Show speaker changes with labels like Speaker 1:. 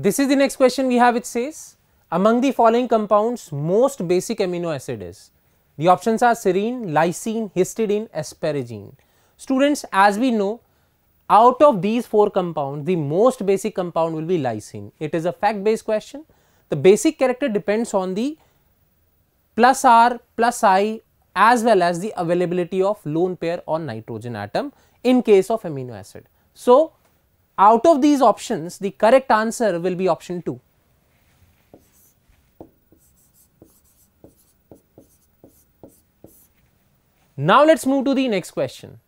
Speaker 1: This is the next question we have it says among the following compounds most basic amino acid is. The options are serine, lysine, histidine, asparagine. Students as we know out of these four compounds the most basic compound will be lysine. It is a fact based question. The basic character depends on the plus R plus I as well as the availability of lone pair on nitrogen atom in case of amino acid. So, out of these options the correct answer will be option 2. Now, let us move to the next question.